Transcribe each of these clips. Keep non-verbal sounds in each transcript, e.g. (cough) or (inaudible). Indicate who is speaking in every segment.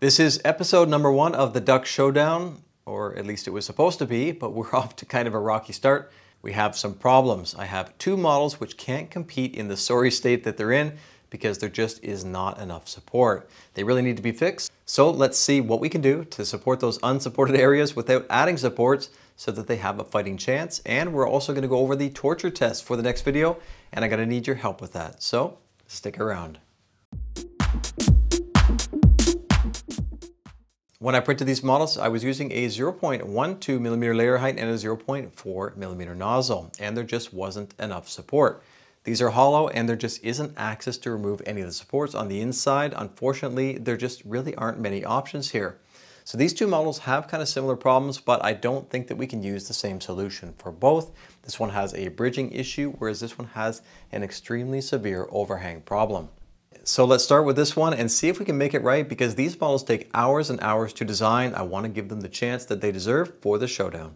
Speaker 1: This is episode number one of the Duct Showdown, or at least it was supposed to be, but we're (laughs) off to kind of a rocky start. We have some problems. I have two models which can't compete in the sorry state that they're in because there just is not enough support. They really need to be fixed. So let's see what we can do to support those unsupported areas without adding supports so that they have a fighting chance. And we're also gonna go over the torture test for the next video, and I'm gonna need your help with that. So stick around. When I printed these models, I was using a 0.12 millimeter layer height and a 0.4 millimeter nozzle, and there just wasn't enough support. These are hollow and there just isn't access to remove any of the supports on the inside. Unfortunately, there just really aren't many options here. So these two models have kind of similar problems, but I don't think that we can use the same solution for both. This one has a bridging issue, whereas this one has an extremely severe overhang problem. So let's start with this one and see if we can make it right because these models take hours and hours to design. I want to give them the chance that they deserve for the showdown.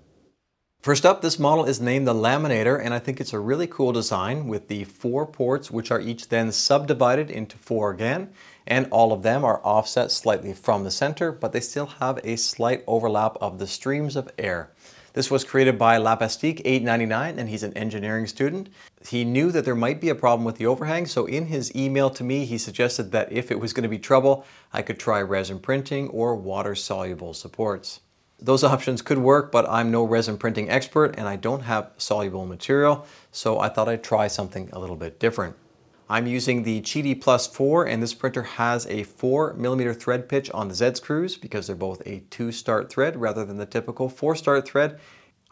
Speaker 1: First up, this model is named the Laminator and I think it's a really cool design with the four ports which are each then subdivided into four again and all of them are offset slightly from the center but they still have a slight overlap of the streams of air. This was created by Lapastique 899 and he's an engineering student. He knew that there might be a problem with the overhang, so in his email to me, he suggested that if it was going to be trouble, I could try resin printing or water-soluble supports. Those options could work, but I'm no resin printing expert and I don't have soluble material, so I thought I'd try something a little bit different. I'm using the Qidi Plus 4 and this printer has a 4 millimeter thread pitch on the Z screws because they're both a 2-start thread rather than the typical 4-start thread.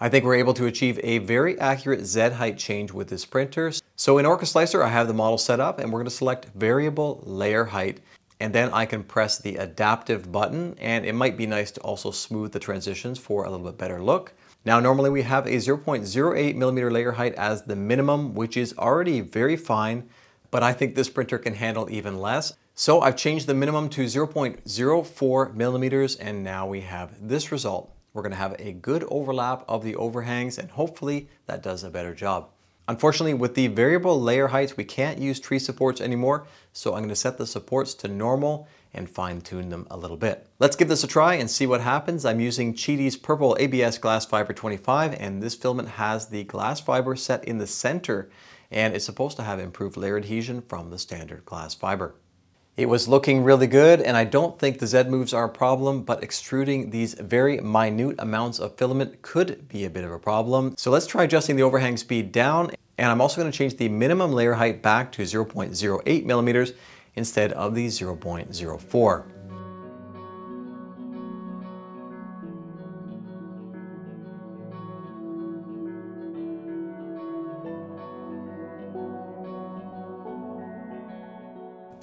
Speaker 1: I think we're able to achieve a very accurate Z height change with this printer. So in Orca Slicer I have the model set up and we're going to select variable layer height and then I can press the adaptive button and it might be nice to also smooth the transitions for a little bit better look. Now normally we have a 0.08 millimeter layer height as the minimum which is already very fine but I think this printer can handle even less. So I've changed the minimum to 0.04 millimeters and now we have this result. We're gonna have a good overlap of the overhangs and hopefully that does a better job. Unfortunately, with the variable layer heights, we can't use tree supports anymore, so I'm gonna set the supports to normal and fine tune them a little bit. Let's give this a try and see what happens. I'm using Qidi's Purple ABS Glass Fiber 25 and this filament has the glass fiber set in the center and it's supposed to have improved layer adhesion from the standard glass fiber. It was looking really good and I don't think the Z moves are a problem, but extruding these very minute amounts of filament could be a bit of a problem. So let's try adjusting the overhang speed down and I'm also going to change the minimum layer height back to 0.08 millimeters instead of the 0.04.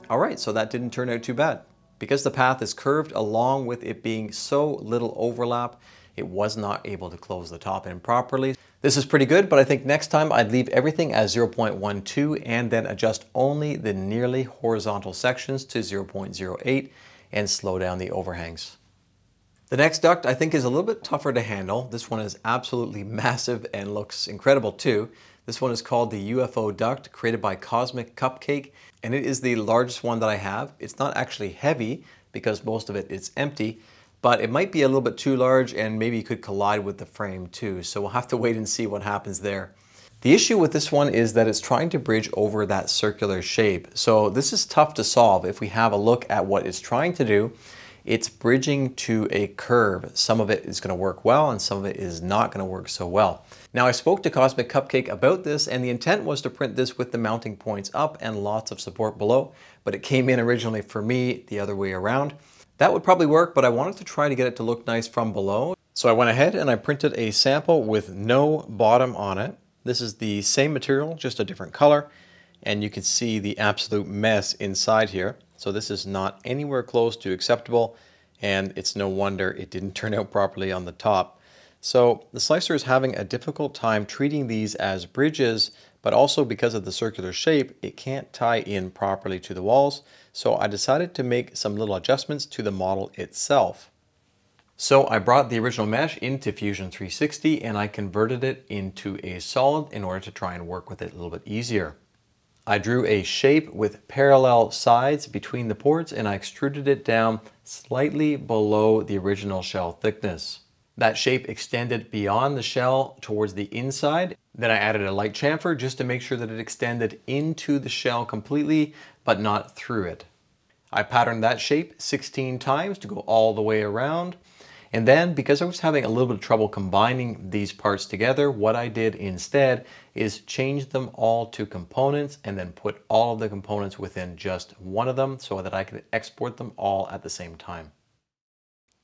Speaker 1: All right, so that didn't turn out too bad. Because the path is curved along with it being so little overlap, it was not able to close the top end properly. This is pretty good, but I think next time I'd leave everything as 0.12 and then adjust only the nearly horizontal sections to 0.08 and slow down the overhangs. The next duct I think is a little bit tougher to handle. This one is absolutely (laughs) massive and looks incredible too. This one is called the UFO duct created by Cosmic Cupcake and it is the largest one that I have. It's not actually heavy because most of it is empty, but it might be a little bit too large and maybe could collide with the frame too. So we'll have to wait and see what happens there. The issue with this one is that it's trying to bridge over that circular shape. So this is tough to solve if we have a look at what it's trying to do. It's bridging to a curve. Some of it is gonna work well and some of it is not gonna work so well. Now I spoke to Cosmic Cupcake about this and the intent was to print this with the mounting points up and lots of support below, but it came in originally for me the other way around. That would probably work, but I wanted to try to get it to look nice from below. So I went ahead and I printed a sample with no bottom on it. This is the same material, just a different color, and you can see the absolute mess inside here. So this is not anywhere close to acceptable, and it's no wonder it didn't (laughs) turn out properly on the top. So the slicer is having a difficult time treating these as bridges, but also because of the circular shape, it can't tie in properly to the walls. So I decided to make some little adjustments to the model itself. So I brought the original mesh into Fusion 360 and I converted it into a solid in order to try and work with it a little bit easier. I drew a shape with parallel sides between the ports and I extruded it down slightly below the original shell thickness. That shape extended beyond the shell towards the inside. Then I added a light chamfer just to make sure that it extended into the shell completely, but not through it. I patterned that shape 16 times to go all the way around. And then because I was having a little bit of trouble combining these parts together, what I did instead is change them all to components and then put all of the components within just one of them so that I could export them all at the same time.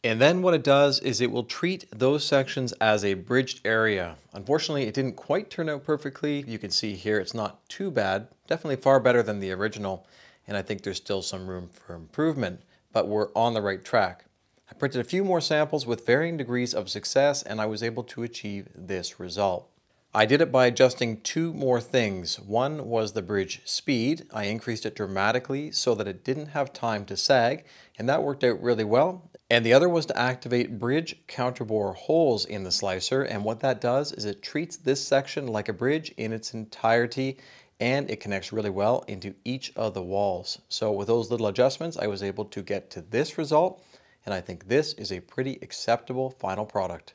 Speaker 1: And then what it does is it will treat those sections as a bridged area. Unfortunately, it didn't quite turn out perfectly. You can see here it's not too bad, definitely far better than the original, and I think there's still some room for improvement, but we're on the right track. I printed a few more samples with varying degrees of success and I was able to achieve this result. I did it by adjusting two more things. One was the bridge speed. I increased it dramatically so that it didn't have time to sag, and that worked out really well. And the other was to activate bridge counterbore holes in the slicer, and what that does is it treats this section like a bridge in its entirety, and it connects really well into each of the walls. So with those little adjustments, I was able to get to this result, and I think this is a pretty acceptable final product.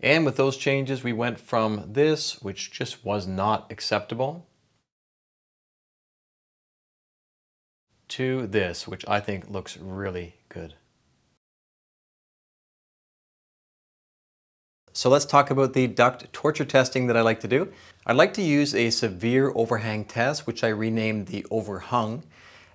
Speaker 1: And with those changes, we went from this, which just was not acceptable, to this, which I think looks really good. So let's talk about the duct torture testing that I like to do. I'd like to use a severe overhang test, which I renamed the overhung.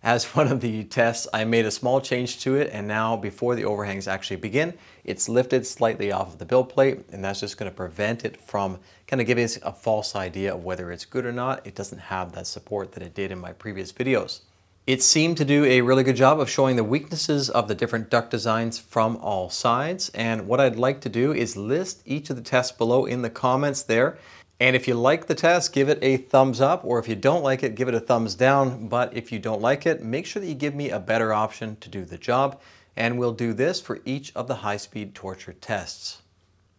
Speaker 1: As (laughs) one of the tests, I made a small change to it and now before the overhangs actually begin, it's lifted slightly off of the build plate and that's just gonna prevent it from kind of giving us a false idea of whether it's good or not. It doesn't have that support that it did in my previous videos. It seemed to do a really good job of showing the weaknesses of the different duct designs from all sides. And what I'd like to do is list each of the tests below in the comments there. And if you like the test, give it a thumbs up, or if you don't like it, give it a thumbs down. But if you don't like it, make sure that you give me a better option to do the job. And we'll do this for each of the high-speed torture tests.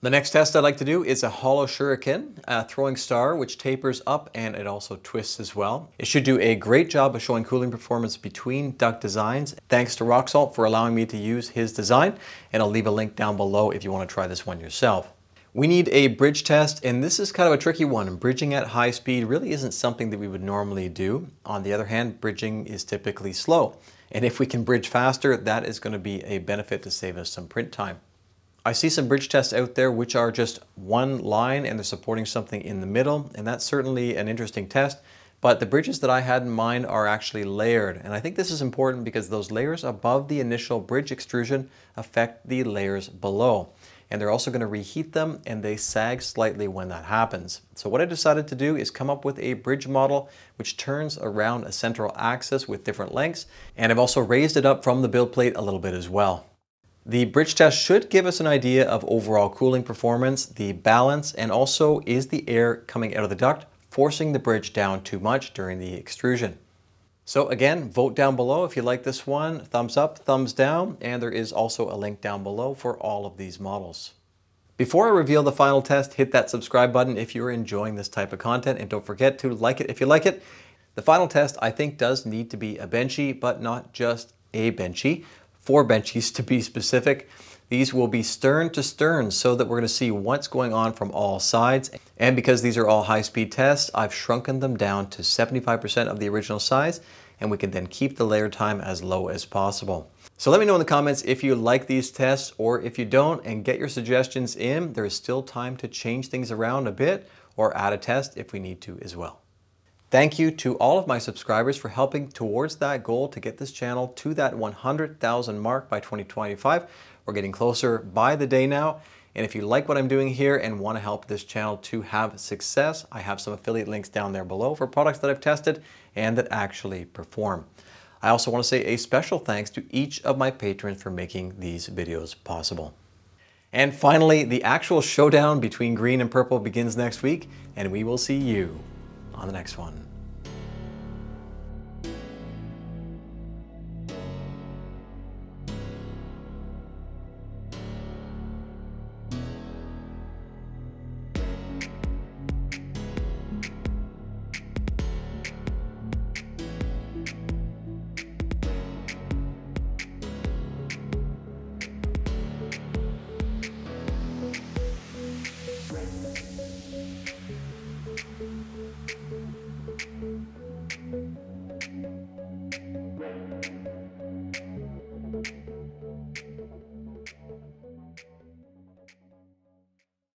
Speaker 1: The next test I'd like to do is a hollow shuriken, a throwing star which tapers up and it also twists as well. It should do a great job of showing cooling performance between duct designs. Thanks to Rocksalt for allowing me to use his design and I'll leave a link down below if you want to try this one yourself. We need a bridge test, and this is kind of a tricky one. Bridging at high speed really isn't something that we would normally do. On the other hand, bridging is typically slow. And if we can bridge faster, that is going to be a benefit to save us some print time. I see some bridge tests out there which are just one line and they're supporting something in the middle, and that's certainly an interesting test. But the bridges that I had in mind are actually layered. And I think this is important because those layers above the initial bridge extrusion affect the layers below and they're also going to reheat them and they sag slightly when that happens. So what I decided to do is come up with a bridge model which turns around a central axis with different lengths and I've also raised it up from the build plate a little bit as well. The bridge test should give us an idea of overall cooling performance, the balance, and also is the air coming out of the duct forcing the bridge down too much during the extrusion. So again, vote down below if you like this one, thumbs up, thumbs down, and there is also a link down below for all of these models. Before I reveal the final test, hit that subscribe button if you're enjoying this type of content, and don't forget to like it if you like it. The final test, I think, does need to be a benchy, but not just a benchy. Four benchies to be specific. These will be stern to stern so that we're going to see what's going on from all sides. And because these are all high-speed tests, I've shrunken them down to 75% of the original size, and we can then keep the layer time as low as possible. So let me know in the comments if you like these tests or if you don't and get your suggestions in. There is still time to change things around a bit or add a test if we need to as well. Thank you to all of my subscribers for helping towards that goal to get this channel to that 100,000 mark by 2025. We're getting closer by the day now. And if you like what I'm doing here and want to help this channel to have success, I have some affiliate links down there below for products that I've tested and that actually perform. I also want to say a special thanks to each of my patrons for making these videos possible. And finally, the actual showdown between green and purple begins next week, and we will see you on the next one.